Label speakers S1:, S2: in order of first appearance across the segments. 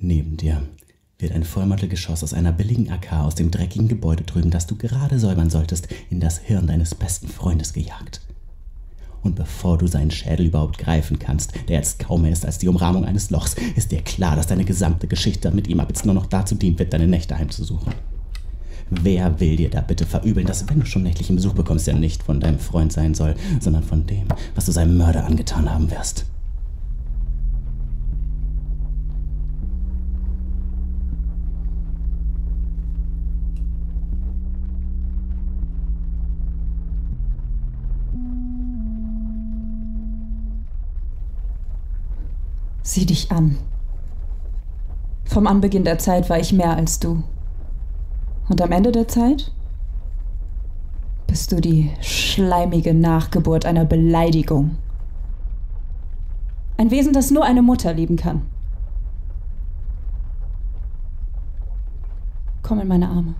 S1: Neben dir wird ein Vollmantelgeschoss aus einer billigen AK aus dem dreckigen Gebäude drüben, das du gerade säubern solltest, in das Hirn deines besten Freundes gejagt. Und bevor du seinen Schädel überhaupt greifen kannst, der jetzt kaum mehr ist als die Umrahmung eines Lochs, ist dir klar, dass deine gesamte Geschichte mit ihm ab jetzt nur noch dazu dient wird, deine Nächte heimzusuchen. Wer will dir da bitte verübeln, dass wenn du schon nächtlichen Besuch bekommst, er nicht von deinem Freund sein soll, sondern von dem, was du seinem Mörder angetan haben wirst?
S2: Sieh dich an. Vom Anbeginn der Zeit war ich mehr als du. Und am Ende der Zeit bist du die schleimige Nachgeburt einer Beleidigung. Ein Wesen, das nur eine Mutter lieben kann. Komm in meine Arme.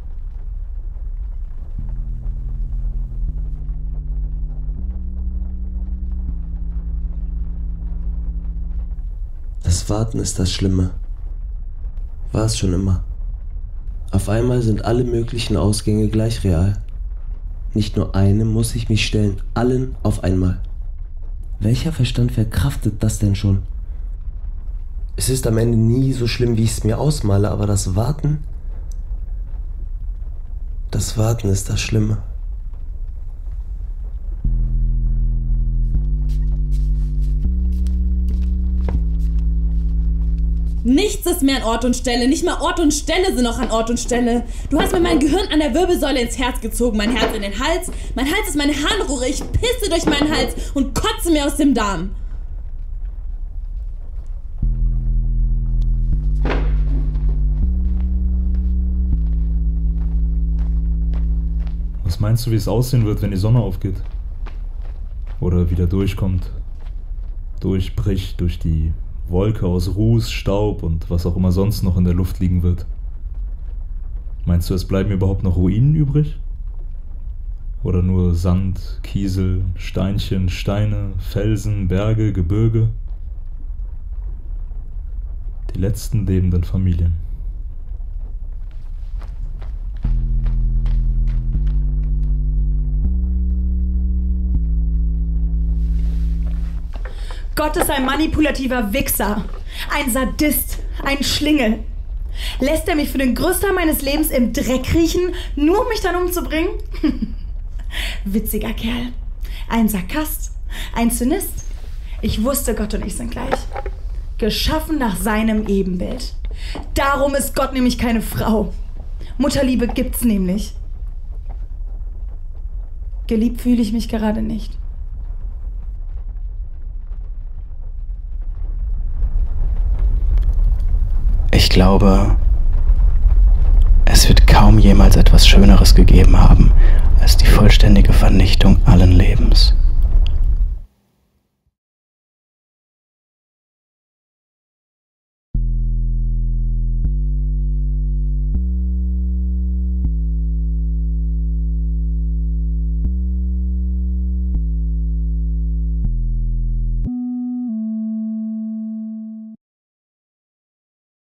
S3: Das Warten ist das Schlimme. War es schon immer. Auf einmal sind alle möglichen Ausgänge gleich real. Nicht nur einem muss ich mich stellen, allen auf einmal. Welcher Verstand verkraftet das denn schon? Es ist am Ende nie so schlimm, wie ich es mir ausmale, aber das Warten, das Warten ist das Schlimme.
S4: Nichts ist mehr an Ort und Stelle. Nicht mal Ort und Stelle sind noch an Ort und Stelle. Du hast mir mein Gehirn an der Wirbelsäule ins Herz gezogen, mein Herz in den Hals. Mein Hals ist meine Harnröhre. Ich pisse durch meinen Hals und kotze mir aus dem Darm.
S5: Was meinst du, wie es aussehen wird, wenn die Sonne aufgeht? Oder wieder durchkommt? Durchbricht durch die Wolke aus Ruß, Staub und was auch immer sonst noch in der Luft liegen wird. Meinst du, es bleiben überhaupt noch Ruinen übrig? Oder nur Sand, Kiesel, Steinchen, Steine, Felsen, Berge, Gebirge? Die letzten lebenden Familien.
S2: Gott ist ein manipulativer Wichser, ein Sadist, ein Schlingel. Lässt er mich für den Größteil meines Lebens im Dreck riechen, nur um mich dann umzubringen? Witziger Kerl. Ein Sarkast, ein Zynist. Ich wusste, Gott und ich sind gleich. Geschaffen nach seinem Ebenbild. Darum ist Gott nämlich keine Frau. Mutterliebe gibt's nämlich. Geliebt fühle ich mich gerade nicht.
S1: Ich glaube, es wird kaum jemals etwas Schöneres gegeben haben als die vollständige Vernichtung allen Lebens.